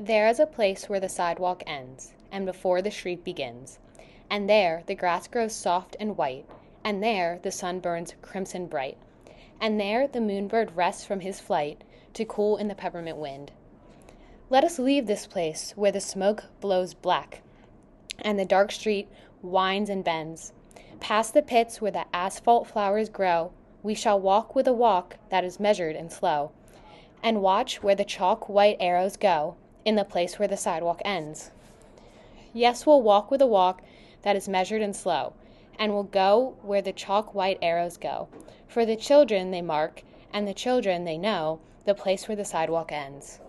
There is a place where the sidewalk ends, and before the street begins, And there the grass grows soft and white, and there the sun burns crimson bright, And there the moon bird rests from his flight to cool in the peppermint wind. Let us leave this place where the smoke blows black, and the dark street winds and bends. Past the pits where the asphalt flowers grow, we shall walk with a walk that is measured and slow, And watch where the chalk white arrows go in the place where the sidewalk ends. Yes, we'll walk with a walk that is measured and slow, and we'll go where the chalk white arrows go. For the children they mark, and the children they know the place where the sidewalk ends.